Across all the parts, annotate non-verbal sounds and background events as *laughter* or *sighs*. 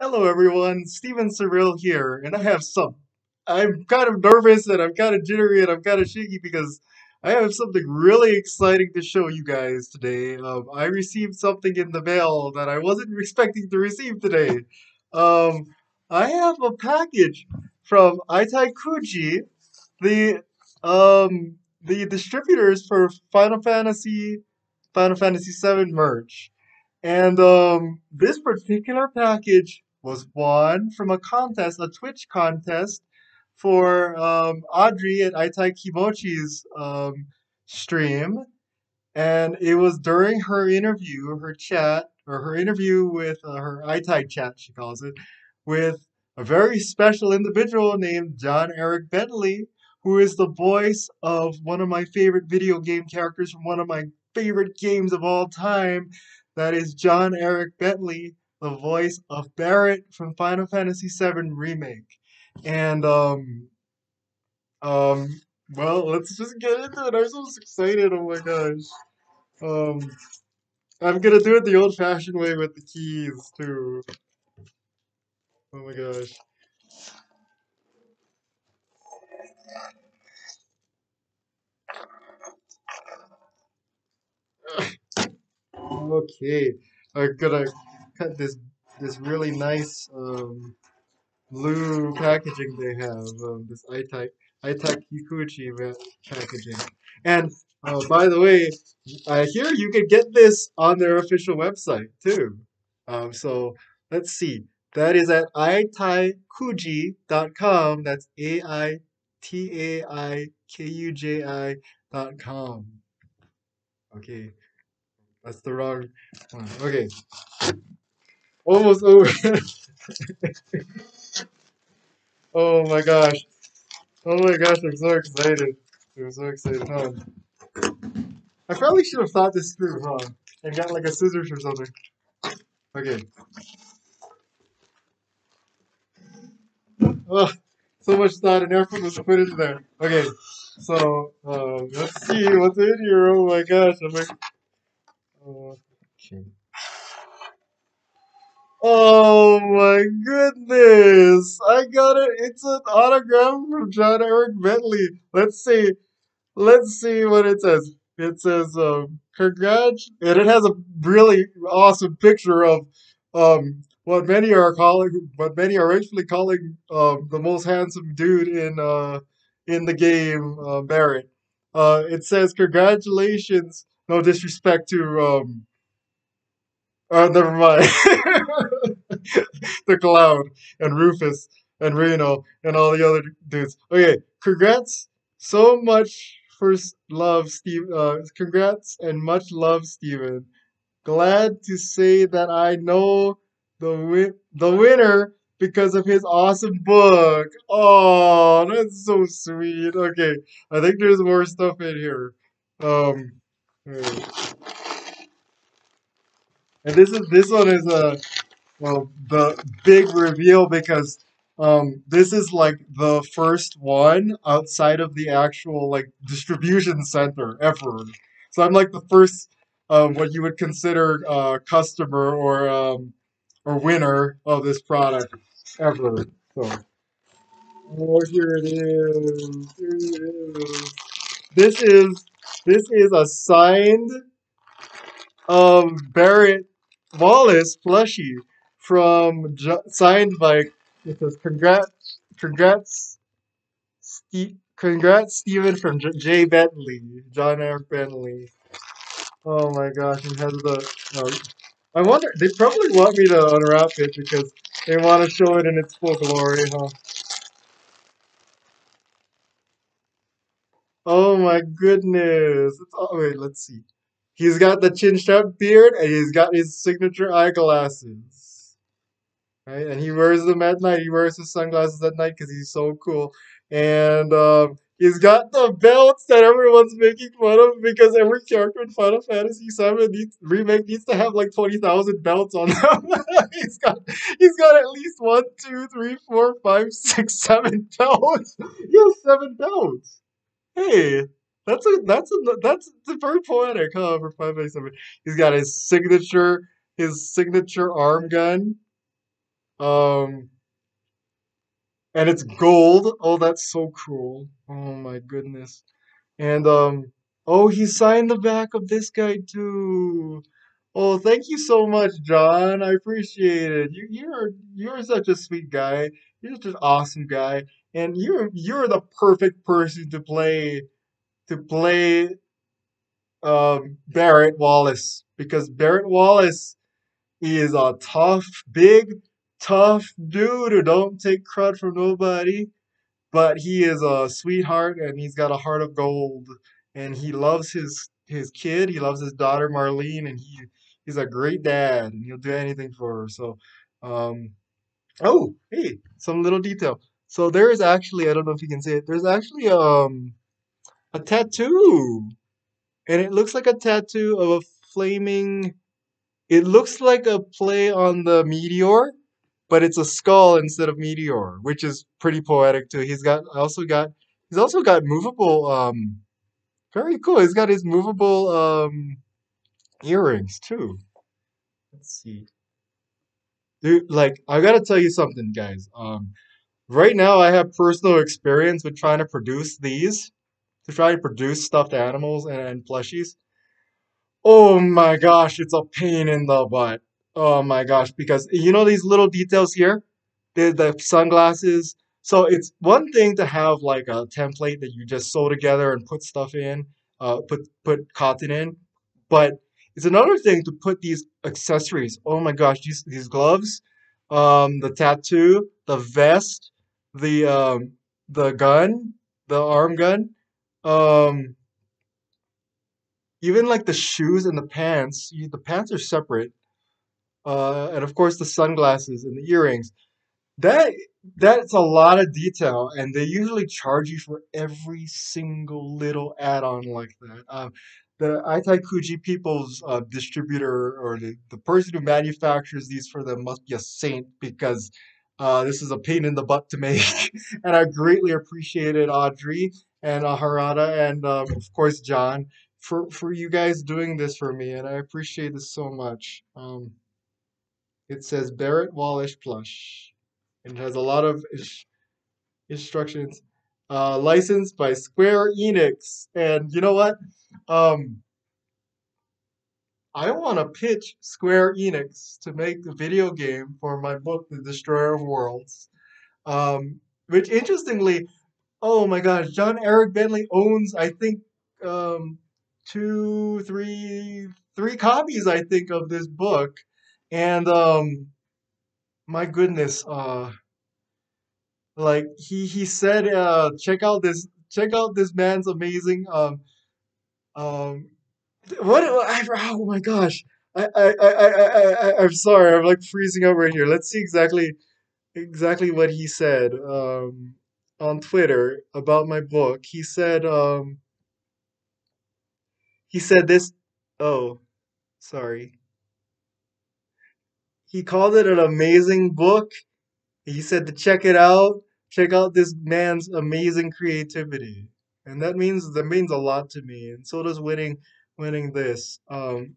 Hello, everyone. Steven Seril here, and I have some. I'm kind of nervous and I'm kind of jittery and I'm kind of shaky because I have something really exciting to show you guys today. Um, I received something in the mail that I wasn't *laughs* expecting to receive today. Um, I have a package from Aitai Kuji, the um, the distributors for Final Fantasy Final Fantasy VII merch. And um, this particular package was won from a contest, a Twitch contest for um, Audrey at Aitai Kimochi's um, stream. And it was during her interview, her chat, or her interview with uh, her Itai chat, she calls it, with a very special individual named John Eric Bentley, who is the voice of one of my favorite video game characters from one of my favorite games of all time. That is John Eric Bentley, the voice of Barret from Final Fantasy VII Remake. And um um well let's just get into it. I'm so excited, oh my gosh. Um I'm gonna do it the old fashioned way with the keys too. Oh my gosh. *sighs* Okay. I'm gonna cut this this really nice um blue packaging they have. Um, this iTech iTech Kikuchi packaging. And uh, by the way, I hear you can get this on their official website too. Um, so let's see. That is at aitaikuji.com. That's A I T A I K U J I dot com. Okay, that's the wrong one. Okay, almost over. Oh my gosh. Oh my gosh, I'm so excited. I'm so excited. On. I probably should have thought this through, huh? And got like a scissors or something. Okay. Oh, so much thought and effort was put into there. Okay. So, uh, let's see what's in here. Oh my gosh. I'm like, uh, okay. Oh my goodness! I got it. It's an autograph from John Eric Bentley. Let's see. Let's see what it says. It says, um, congrats, and it has a really awesome picture of, um, what many are calling, what many are actually calling, um, the most handsome dude in, uh, in the game, uh, Barret. Uh, it says, congratulations. No disrespect to, um, uh, never mind. *laughs* *laughs* the Cloud and Rufus and Reno and all the other dudes. Okay, congrats so much for love, Steve. Uh, congrats and much love, Steven. Glad to say that I know the win the winner because of his awesome book. Oh, that's so sweet. Okay, I think there's more stuff in here. Um, and this is this one is a well, the big reveal because um, this is like the first one outside of the actual like distribution center ever. So I'm like the first uh, what you would consider uh, customer or um, or winner of this product ever. So oh, here it is. Here it is. This is this is a signed um, Barret Wallace plushie from signed by it says congrats congrats Ste- congrats Steven from J- Jay Bentley John Eric Bentley. Oh my gosh! It has the. I wonder. They probably want me to unwrap it because they want to show it in its full glory, huh? Oh my goodness! Oh wait, let's see. He's got the chin strap beard and he's got his signature eyeglasses. Right? And he wears them at night. He wears his sunglasses at night because he's so cool. And um, he's got the belts that everyone's making fun of because every character in Final Fantasy VII needs, remake needs to have like twenty thousand belts on them. *laughs* he's got he's got at least one, two, three, four, five, six, seven *laughs* belts. He has seven belts. Hey. That's a that's a that's a very poetic, huh? For Fantasy VII, he's got his signature his signature arm gun Um, and it's gold. Oh, that's so cool. Oh my goodness. And um, oh, he signed the back of this guy too. Oh, thank you so much, John. I appreciate it. You you're you're such a sweet guy. You're such an awesome guy, and you're you're the perfect person to play to play um, Barret Wallace because Barret Wallace is a tough, big, tough dude who don't take crud from nobody but he is a sweetheart and he's got a heart of gold. And he loves his his kid he loves his daughter marlene and he he's a great dad and he'll do anything for her. So um oh hey some little detail. So there is actually i don't know if you can see it there's actually um a tattoo. And it looks like a tattoo of a flaming it looks like a play on the meteor but it's a skull instead of meteor, which is pretty poetic too. He's got also got he's also got movable um very cool. He's got his movable um earrings too. Let's see. Dude, like I gotta tell you something, guys. Um right now I have personal experience with trying to produce these, to try to produce stuffed animals and, and plushies. Oh my gosh, it's a pain in the butt. Oh my gosh, because you know these little details here, the the sunglasses. So it's one thing to have like a template that you just sew together and put stuff in, uh, put put cotton in, but it's another thing to put these accessories. Oh my gosh, these these gloves, um, the tattoo, the vest, the um, the gun, the arm gun, um, even like the shoes and the pants. You, the pants are separate uh, and of course the sunglasses and the earrings. That that's a lot of detail, and they usually charge you for every single little add-on like that. Um, the Aitai Kuji People's uh, distributor or the, the person who manufactures these for them must be a saint because uh, this is a pain in the butt to make, *laughs* and I greatly appreciated Audrey and uh, Harada and um, of course John for for you guys doing this for me, and I appreciate this so much. Um, it says Barret Wallace plush, and it has a lot of ins- instructions. Uh, licensed by Square Enix, and you know what? Um, I want to pitch Square Enix to make a video game for my book, The Destroyer of Worlds. Um, which interestingly, oh my gosh, John Eric Bentley owns, I think, um, two, three, three copies, I think, of this book. And um, my goodness, uh, like he he said, uh, check out this check out this man's amazing um um what I, oh my gosh. I, I, I, I, I, I- I'm sorry, I'm like freezing up right here. Let's see exactly exactly what he said um, on Twitter about my book. He said um, he said this. Oh, sorry. He called it an amazing book. He said to check it out. Check out this man's amazing creativity, and that means that means a lot to me. And so does winning winning this. Um,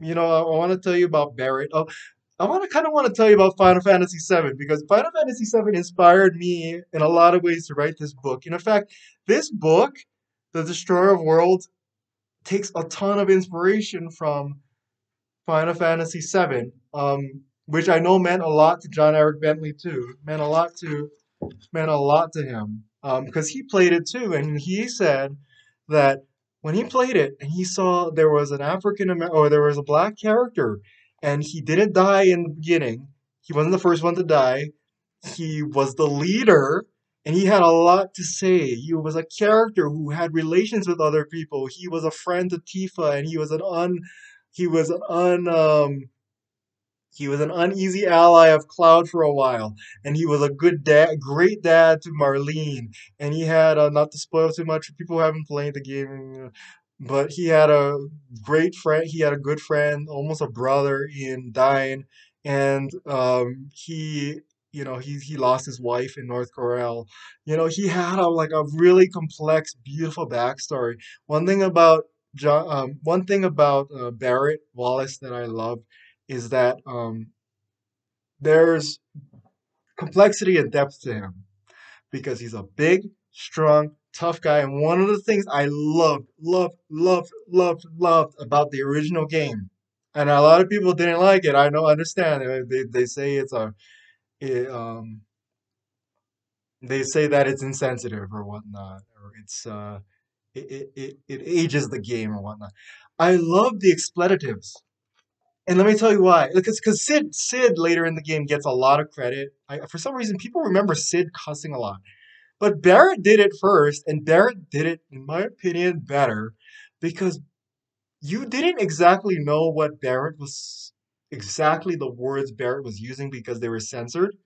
you know, I, I want to tell you about Barret. Oh, I want to kind of want to tell you about Final Fantasy VII because Final Fantasy VII inspired me in a lot of ways to write this book. And in fact, this book, The Destroyer of Worlds, takes a ton of inspiration from Final Fantasy VII, um, which I know meant a lot to John Eric Bentley too. Meant a lot to meant a lot to him um, because he played it too, and he said that when he played it and he saw there was an African American or there was a black character, and he didn't die in the beginning. He wasn't the first one to die. He was the leader, and he had a lot to say. He was a character who had relations with other people. He was a friend to Tifa, and he was an un he was an un um, he was an uneasy ally of Cloud for a while, and he was a good dad, great dad to Marlene. And he had, uh, not to spoil too much for people who haven't played the game, but he had a great friend. He had a good friend, almost a brother in Dyne, and um, he, you know, he he lost his wife in North Corel. You know, he had a like a really complex, beautiful backstory. One thing about John, um, one thing about uh, Barret Wallace that I love is that um, there's complexity and depth to him because he's a big, strong, tough guy. And one of the things I loved, loved, loved, loved, loved about the original game, and a lot of people didn't like it. I know, understand. They they say it's a, it, um, they say that it's insensitive or whatnot, or it's uh, it, it, it, ages the game or whatnot. I love the expletives. And let me tell you why. Because because Cid Cid later in the game gets a lot of credit. I, for some reason, people remember Cid cussing a lot. But Barret did it first, and Barret did it, in my opinion, better because you didn't exactly know what Barret was exactly the words Barret was using because they were censored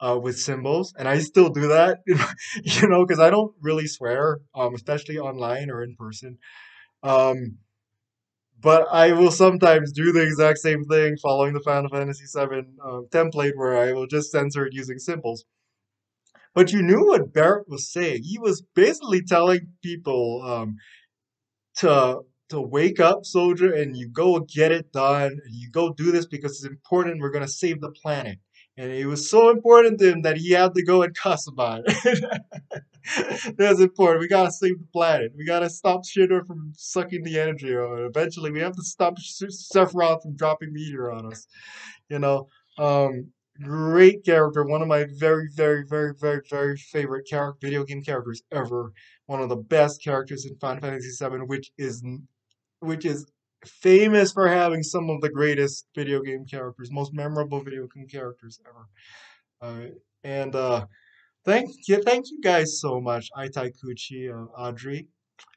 uh, with symbols, and I still do that, *laughs* you know, because I don't really swear, um, especially online or in person. Um, but I will sometimes do the exact same thing following the Final Fantasy VII um, template where I will just censor it using symbols. But you knew what Barret was saying. He was basically telling people um, to to wake up, soldier, and you go get it done. And you go do this because it's important. We're gonna save the planet. And it was so important to him that he had to go and *laughs* cuss about it. *laughs* That's important. We gotta save the planet. We gotta stop Shinra from sucking the energy out. Eventually, we have to stop Sephiroth from dropping meteor on us. You know, um, great character. One of my very, very, very, very, very favorite character, video game characters ever. One of the best characters in Final Fantasy VII, which is which is famous for having some of the greatest video game characters, most memorable video game characters ever. Uh, and uh, thank you, thank you guys so much, Aitai Kuji, uh, Audrey,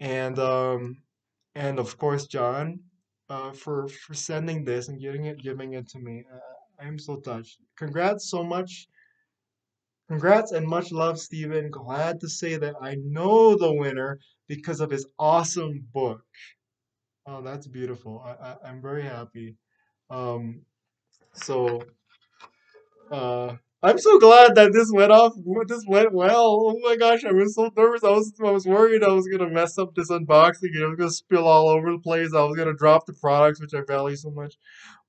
and um, and of course John, uh, for for sending this and getting it, giving it to me. Uh, I'm so touched. Congrats so much. Congrats and much love, Steven. Glad to say that I know the winner because of his awesome book. Oh, that's beautiful. I, I I'm very happy. Um, so uh, I'm so glad that this went off. This went well. Oh my gosh, I was so nervous. I was I was worried I was gonna mess up this unboxing it was gonna spill all over the place. I was gonna drop the products which I value so much.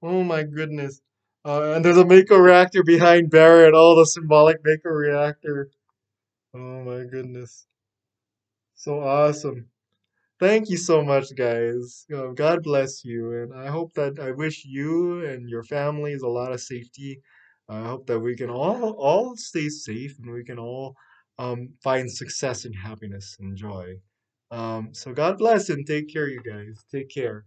Oh my goodness. Uh, and there's a Mako reactor behind Barret. Oh, the symbolic Mako reactor. Oh my goodness. So awesome. Thank you so much, guys. Uh, God bless you, and I hope that I wish you and your families a lot of safety. I hope that we can all all stay safe and we can all um, find success and happiness and joy. Um, so God bless and take care, you guys. Take care.